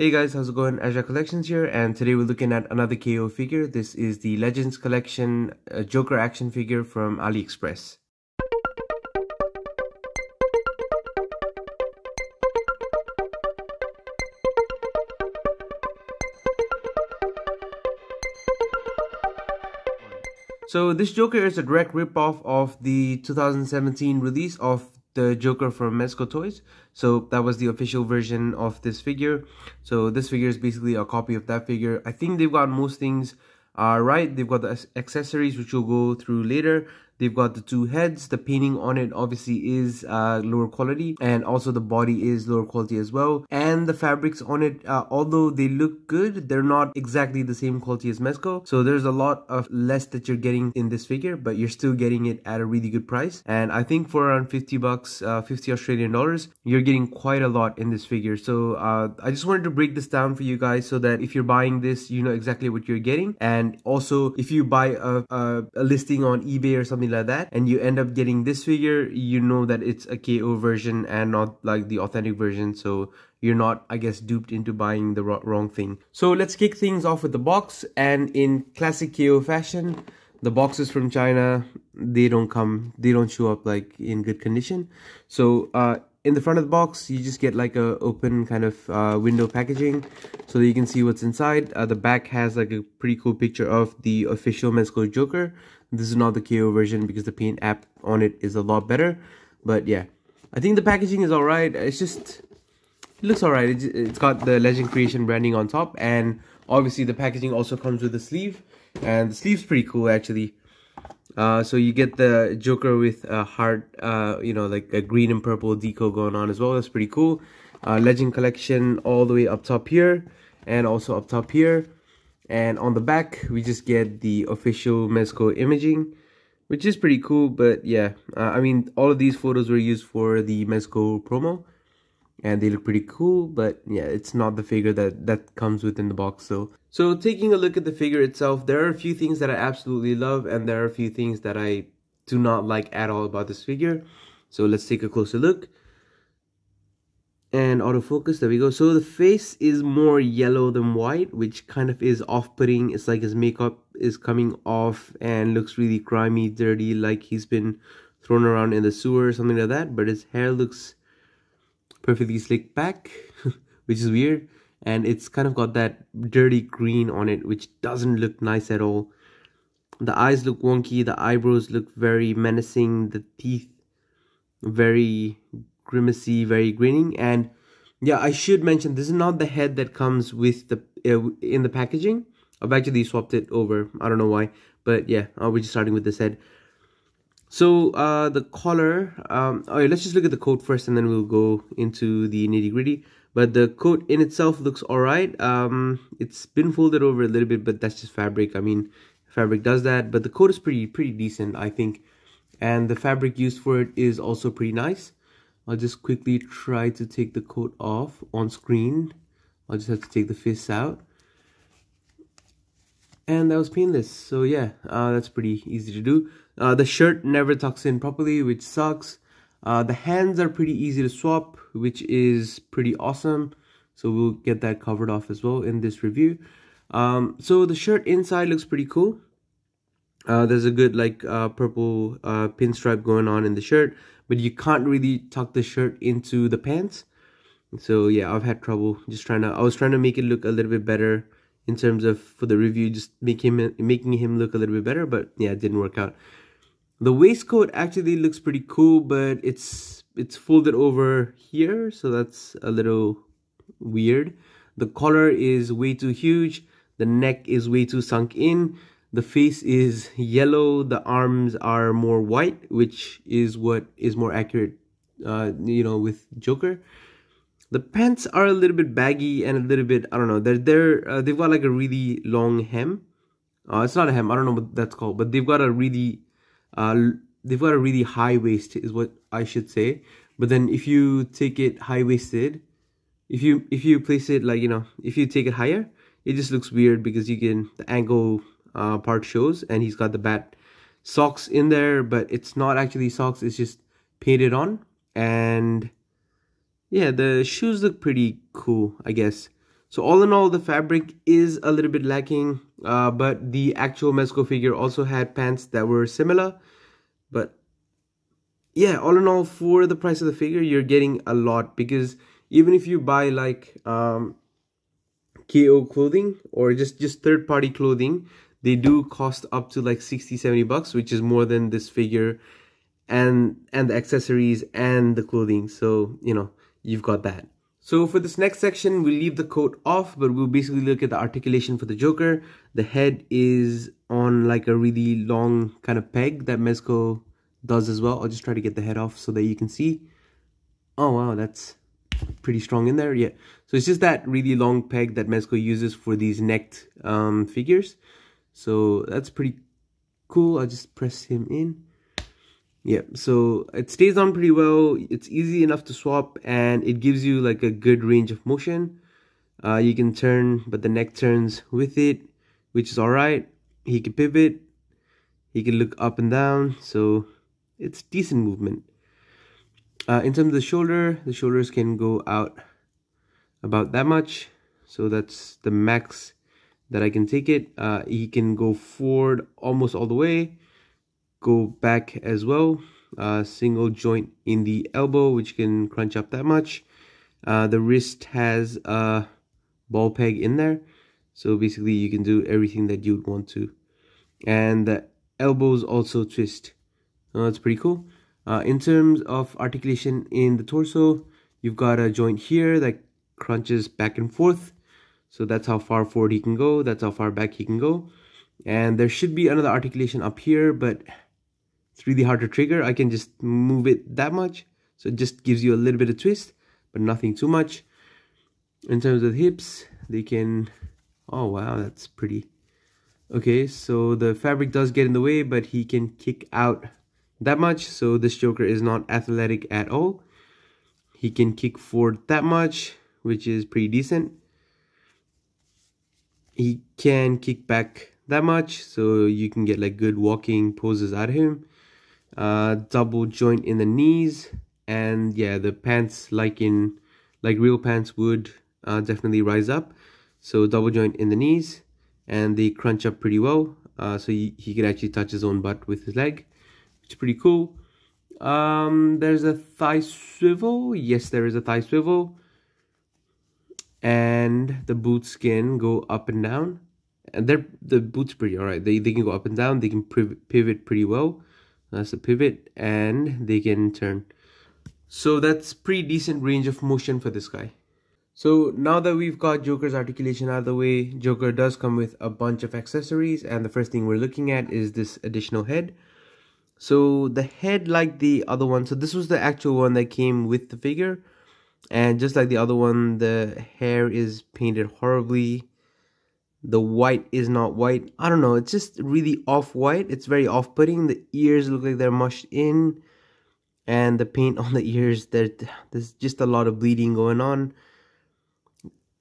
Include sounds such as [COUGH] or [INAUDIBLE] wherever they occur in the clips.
Hey guys, how's it going? Azra Collections here, and today we're looking at another KO figure. This is the Legends Collection uh, Joker action figure from AliExpress. So this Joker is a direct ripoff of the 2017 release of the Joker from Mezco Toys. So that was the official version of this figure. So this figure is basically a copy of that figure. I think they've got most things uh, right. They've got the accessories, which we'll go through later. They've got the two heads. The painting on it obviously is uh, lower quality and also the body is lower quality as well. And the fabrics on it, uh, although they look good, they're not exactly the same quality as Mezco. So there's a lot of less that you're getting in this figure, but you're still getting it at a really good price. And I think for around 50 bucks, uh, 50 Australian dollars, you're getting quite a lot in this figure. So uh, I just wanted to break this down for you guys so that if you're buying this, you know exactly what you're getting. And also if you buy a, a, a listing on eBay or something that and you end up getting this figure you know that it's a KO version and not like the authentic version so you're not I guess duped into buying the wrong thing. So let's kick things off with the box and in classic KO fashion the boxes from China they don't come they don't show up like in good condition. So uh in the front of the box you just get like a open kind of uh, window packaging so that you can see what's inside. Uh, the back has like a pretty cool picture of the official Mezco Joker this is not the KO version because the paint app on it is a lot better but yeah I think the packaging is alright it's just it looks alright it's, it's got the Legend Creation branding on top and obviously the packaging also comes with a sleeve and the sleeve's pretty cool actually uh, so you get the Joker with a heart, uh, you know, like a green and purple deco going on as well. That's pretty cool. Uh, Legend Collection all the way up top here and also up top here. And on the back, we just get the official Mezco imaging, which is pretty cool. But yeah, uh, I mean, all of these photos were used for the Mezco promo and they look pretty cool but yeah it's not the figure that that comes within the box so so taking a look at the figure itself there are a few things that i absolutely love and there are a few things that i do not like at all about this figure so let's take a closer look and autofocus there we go so the face is more yellow than white which kind of is off-putting it's like his makeup is coming off and looks really grimy dirty like he's been thrown around in the sewer or something like that but his hair looks perfectly slicked back, [LAUGHS] which is weird. And it's kind of got that dirty green on it, which doesn't look nice at all. The eyes look wonky, the eyebrows look very menacing, the teeth very grimacy, very grinning. And yeah, I should mention this is not the head that comes with the uh, in the packaging. I've actually swapped it over. I don't know why, but yeah, uh, we're just starting with this head. So uh, the collar, um, all right, let's just look at the coat first and then we'll go into the nitty gritty. But the coat in itself looks all right. Um, it's been folded over a little bit, but that's just fabric. I mean, fabric does that, but the coat is pretty, pretty decent, I think. And the fabric used for it is also pretty nice. I'll just quickly try to take the coat off on screen. I'll just have to take the fists out. And that was painless. So yeah uh, that's pretty easy to do. Uh, the shirt never tucks in properly which sucks. Uh, the hands are pretty easy to swap which is pretty awesome. So we'll get that covered off as well in this review. Um, so the shirt inside looks pretty cool uh, there's a good like uh, purple uh, pinstripe going on in the shirt but you can't really tuck the shirt into the pants. So yeah I've had trouble just trying to I was trying to make it look a little bit better in terms of for the review just make him making him look a little bit better but yeah it didn't work out. The waistcoat actually looks pretty cool but it's it's folded over here so that's a little weird. The collar is way too huge. The neck is way too sunk in the face is yellow the arms are more white which is what is more accurate uh you know with joker the pants are a little bit baggy and a little bit I don't know. They're they're uh, they've got like a really long hem. Uh, it's not a hem. I don't know what that's called, but they've got a really uh they've got a really high waist is what I should say. But then if you take it high waisted, if you if you place it like you know if you take it higher, it just looks weird because you can the ankle uh, part shows and he's got the bat socks in there, but it's not actually socks. It's just painted on and yeah, the shoes look pretty cool, I guess. So all in all, the fabric is a little bit lacking, uh, but the actual Mezco figure also had pants that were similar. But yeah, all in all, for the price of the figure, you're getting a lot because even if you buy like um, KO clothing or just, just third-party clothing, they do cost up to like 60, 70 bucks, which is more than this figure and and the accessories and the clothing. So, you know, you've got that. So for this next section, we'll leave the coat off, but we'll basically look at the articulation for the Joker. The head is on like a really long kind of peg that Mezco does as well. I'll just try to get the head off so that you can see. Oh wow, that's pretty strong in there. Yeah, so it's just that really long peg that Mezco uses for these necked um, figures. So that's pretty cool. I'll just press him in. Yeah so it stays on pretty well. It's easy enough to swap and it gives you like a good range of motion. Uh, you can turn but the neck turns with it which is all right he can pivot. He can look up and down. So it's decent movement. Uh, in terms of the shoulder the shoulders can go out about that much. So that's the max that I can take it. Uh, he can go forward almost all the way go back as well. Uh, single joint in the elbow which can crunch up that much. Uh, the wrist has a ball peg in there. So basically you can do everything that you'd want to. And the elbows also twist. Uh, that's pretty cool. Uh, in terms of articulation in the torso you've got a joint here that crunches back and forth so that's how far forward he can go that's how far back he can go and there should be another articulation up here but it's really hard to trigger. I can just move it that much. So it just gives you a little bit of twist, but nothing too much. In terms of the hips, they can, oh wow, that's pretty. Okay, so the fabric does get in the way, but he can kick out that much. So this Joker is not athletic at all. He can kick forward that much, which is pretty decent. He can kick back that much, so you can get like good walking poses out of him. Uh, double joint in the knees and yeah the pants like in like real pants would uh, definitely rise up. So double joint in the knees and they crunch up pretty well. Uh, so he, he could actually touch his own butt with his leg which is pretty cool. Um, there's a thigh swivel. Yes there is a thigh swivel and the boots can go up and down. And they're the boots pretty all right. They, they can go up and down. They can pivot pretty well. That's the pivot. And they can turn. So that's pretty decent range of motion for this guy. So now that we've got Joker's articulation out of the way, Joker does come with a bunch of accessories. And the first thing we're looking at is this additional head. So the head like the other one, so this was the actual one that came with the figure and just like the other one, the hair is painted horribly. The white is not white. I don't know. It's just really off white it's very off putting the ears look like they're mushed in. And the paint [LAUGHS] on the ears there there's just a lot of bleeding going on.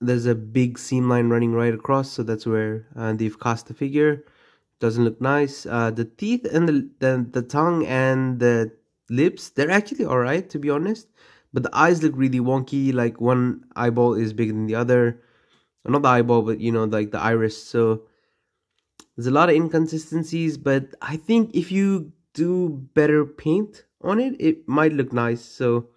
There's a big seam line running right across so that's where uh, they've cast the figure. Doesn't look nice. Uh, the teeth and the, the the tongue and the lips they're actually all right to be honest but the eyes look really wonky like one eyeball is bigger than the other not the eyeball, but you know, like the iris. So there's a lot of inconsistencies, but I think if you do better paint on it, it might look nice. So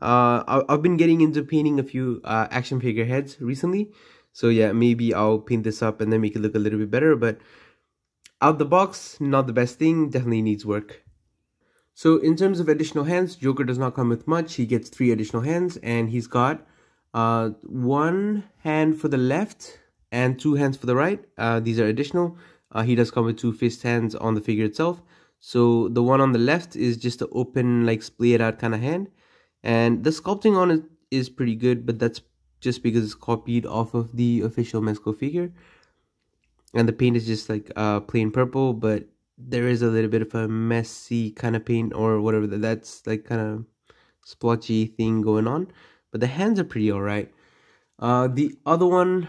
uh, I've been getting into painting a few uh, action figure heads recently. So yeah, maybe I'll paint this up and then make it look a little bit better. But out the box, not the best thing. Definitely needs work. So in terms of additional hands, Joker does not come with much. He gets three additional hands and he's got uh, one hand for the left and two hands for the right. Uh, these are additional. Uh, he does come with two fist hands on the figure itself. So the one on the left is just an open, like splayed out kind of hand. And the sculpting on it is pretty good, but that's just because it's copied off of the official Mezco figure. And the paint is just like uh, plain purple, but there is a little bit of a messy kind of paint or whatever that's like kind of splotchy thing going on but the hands are pretty alright. Uh, the other one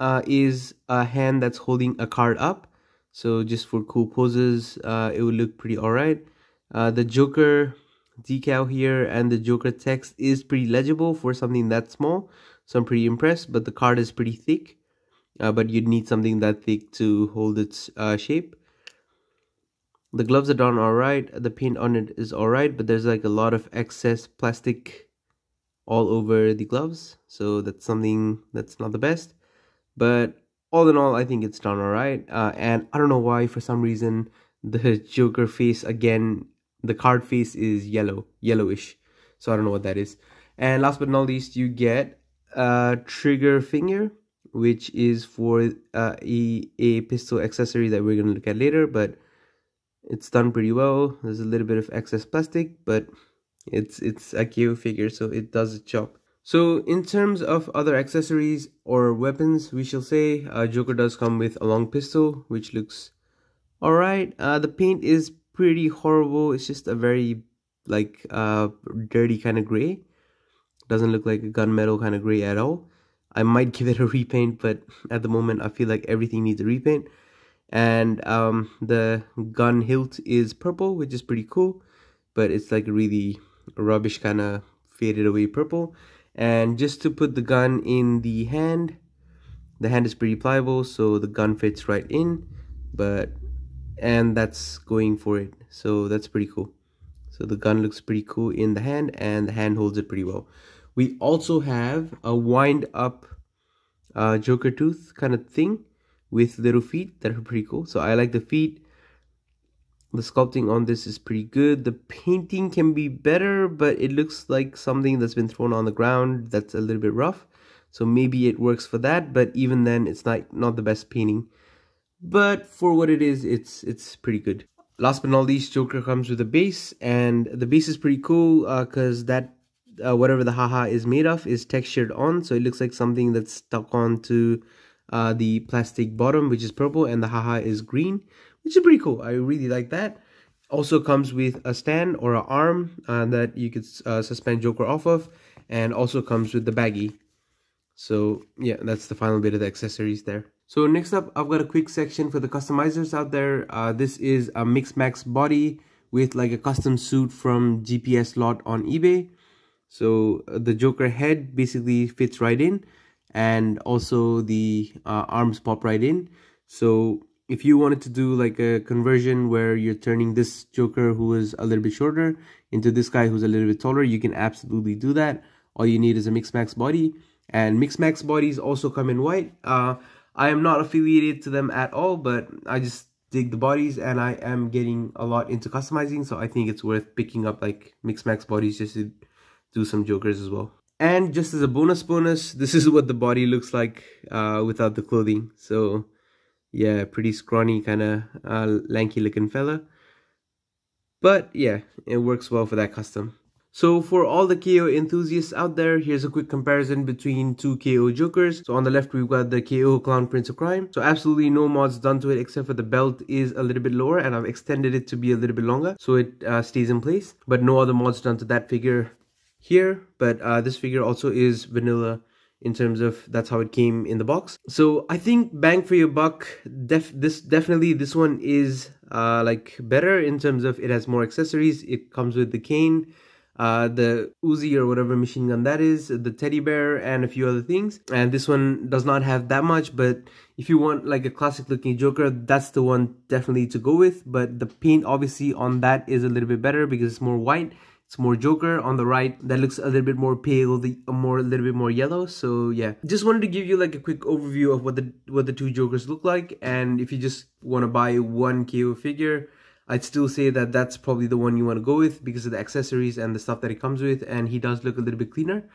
uh, is a hand that's holding a card up. So just for cool poses, uh, it would look pretty alright. Uh, the Joker decal here and the Joker text is pretty legible for something that small. So I'm pretty impressed, but the card is pretty thick. Uh, but you'd need something that thick to hold its uh, shape. The gloves are done alright. The paint on it is alright, but there's like a lot of excess plastic all over the gloves. So that's something that's not the best. But all in all, I think it's done alright. Uh, and I don't know why, for some reason, the [LAUGHS] Joker face again, the card face is yellow, yellowish. So I don't know what that is. And last but not least, you get a trigger finger, which is for uh, a, a pistol accessory that we're going to look at later. But it's done pretty well. There's a little bit of excess plastic, but it's it's a KO figure, so it does its job. So in terms of other accessories or weapons, we shall say uh, Joker does come with a long pistol, which looks alright. Uh, the paint is pretty horrible. It's just a very like uh, dirty kind of gray. Doesn't look like a gunmetal kind of gray at all. I might [LAUGHS] give it a repaint, but at the moment I feel like everything needs a repaint and um, the gun hilt is purple which is pretty cool but it's like really rubbish kind of faded away purple. And just to put the gun in the hand the hand is pretty pliable so the gun fits right in but and that's going for it. So that's pretty cool. So the gun looks pretty cool in the hand and the hand holds it pretty well. We also have a wind up uh, joker tooth kind of thing with little feet that are pretty cool. So I like the feet. The sculpting on this is pretty good. The painting can be better, but it looks like something that's been thrown on the ground that's a little bit rough. So maybe it works for that, but even then it's not, not the best painting. But for what it is, it's it's pretty good. Last but not least, Joker comes with a base, and the base is pretty cool because uh, that uh, whatever the haha is made of is textured on, so it looks like something that's stuck onto uh, the plastic bottom, which is purple, and the haha is green, which is pretty cool. I really like that. Also comes with a stand or an arm uh, that you could uh, suspend Joker off of, and also comes with the baggie. So yeah, that's the final bit of the accessories there. So next up, I've got a quick section for the customizers out there. Uh, this is a MixMax body with like a custom suit from GPS lot on eBay. So uh, the Joker head basically fits right in and also the uh, arms pop right in. So if you wanted to do like a conversion where you're turning this joker who is a little bit shorter into this guy who's a little bit taller you can absolutely do that. All you need is a MixMax body. And MixMax bodies also come in white. Uh, i am not affiliated to them at all but i just dig the bodies and i am getting a lot into customizing so i think it's worth picking up like mix max bodies just to do some jokers as well and just as a bonus bonus, this is what the body looks like uh, without the clothing. So yeah, pretty scrawny kind of uh, lanky looking fella. But yeah, it works well for that custom. So for all the KO enthusiasts out there, here's a quick comparison between two KO Jokers. So on the left, we've got the KO Clown Prince of Crime. So absolutely no mods done to it except for the belt is a little bit lower and I've extended it to be a little bit longer so it uh, stays in place. But no other mods done to that figure here but uh, this figure also is vanilla in terms of that's how it came in the box so i think bang for your buck def this definitely this one is uh, like better in terms of it has more accessories it comes with the cane uh, the Uzi or whatever machine gun that is, the teddy bear, and a few other things. And this one does not have that much, but if you want like a classic looking Joker, that's the one definitely to go with. But the paint obviously on that is a little bit better because it's more white it's more Joker on the right that looks a little bit more pale, the more a little bit more yellow. So yeah, just wanted to give you like a quick overview of what the what the two Jokers look like. And if you just want to buy one KO figure, I'd still say that that's probably the one you want to go with because of the accessories and the stuff that it comes with. And he does look a little bit cleaner,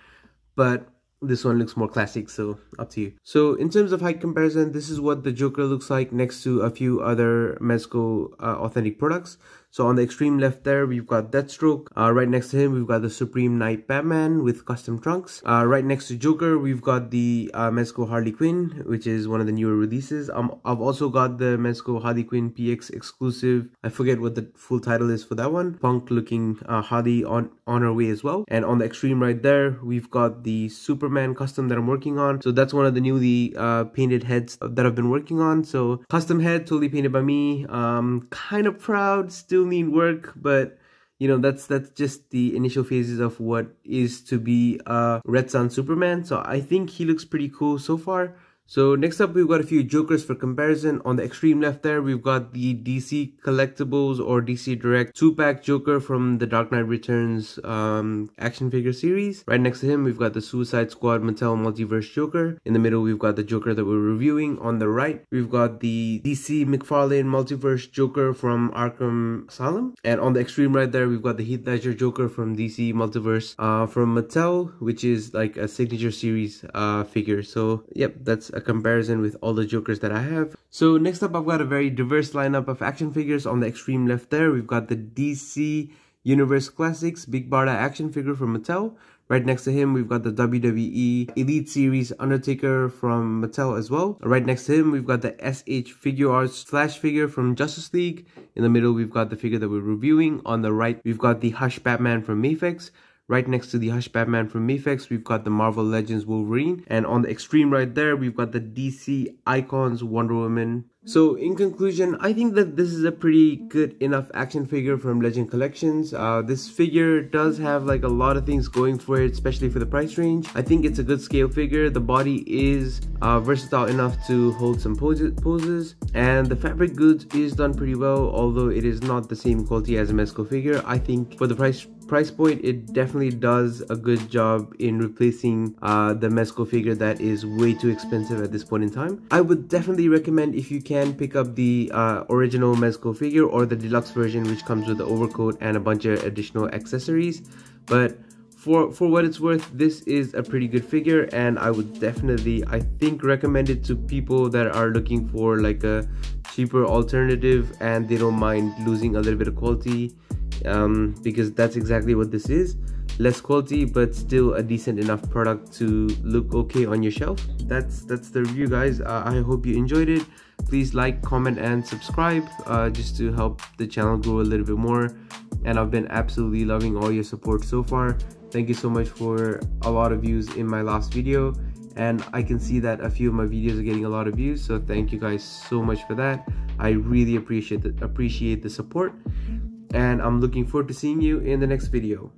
but this one looks more classic so up to you so in terms of height comparison this is what the joker looks like next to a few other mezco uh, authentic products so on the extreme left there, we've got Deathstroke. Uh, right next to him, we've got the Supreme Knight Batman with custom trunks. Uh, right next to Joker, we've got the uh, Mezco Harley Quinn, which is one of the newer releases. Um, I've also got the Mezco Harley Quinn PX exclusive. I forget what the full title is for that one. Punk looking uh, Harley on, on her way as well. And on the extreme right there, we've got the Superman custom that I'm working on. So that's one of the newly uh, painted heads that I've been working on. So custom head, totally painted by me. Um, kind of proud still still need work, but you know that's that's just the initial phases of what is to be a red sun superman. So i think he looks pretty cool so far so next up, we've got a few Jokers for comparison. On the extreme left there, we've got the DC Collectibles or DC Direct 2-pack Joker from the Dark Knight Returns um, action figure series. Right next to him, we've got the Suicide Squad Mattel Multiverse Joker. In the middle, we've got the Joker that we're reviewing. On the right, we've got the DC McFarlane Multiverse Joker from Arkham Asylum. And on the extreme right there, we've got the Heath Ledger Joker from DC Multiverse uh, from Mattel, which is like a signature series uh, figure. So, yep, that's a comparison with all the Jokers that I have. So next up, I've got a very diverse lineup of action figures. On the extreme left there, we've got the DC Universe Classics Big Barda action figure from Mattel. Right next to him, we've got the WWE Elite Series Undertaker from Mattel as well. Right next to him, we've got the SH Figuarts Flash figure from Justice League. In the middle, we've got the figure that we're reviewing. On the right, we've got the Hush Batman from Mafex. Right next to the Hush Batman from Mafex, we've got the Marvel Legends Wolverine. And on the extreme right there, we've got the DC Icons Wonder Woman. So in conclusion, I think that this is a pretty good enough action figure from Legend Collections. Uh, this figure does have like a lot of things going for it, especially for the price range. I think it's a good scale figure. The body is uh, versatile enough to hold some poses. And the fabric goods is done pretty well, although it is not the same quality as a Mezco figure. I think for the price price point, it definitely does a good job in replacing uh, the Mezco figure that is way too expensive at this point in time. I would definitely recommend if you can pick up the uh, original Mezco figure or the deluxe version which comes with the overcoat and a bunch of additional accessories. But for for what it's worth this is a pretty good figure and i would definitely i think recommend it to people that are looking for like a cheaper alternative and they don't mind losing a little bit of quality um, because that's exactly what this is. Less quality but still a decent enough product to look okay on your shelf. That's that's the review guys. Uh, i hope you enjoyed it please like comment and subscribe uh, just to help the channel grow a little bit more. And i've been absolutely loving all your support so far. Thank you so much for a lot of views in my last video. And i can see that a few of my videos are getting a lot of views so thank you guys so much for that. I really appreciate the appreciate the support. And I'm looking forward to seeing you in the next video.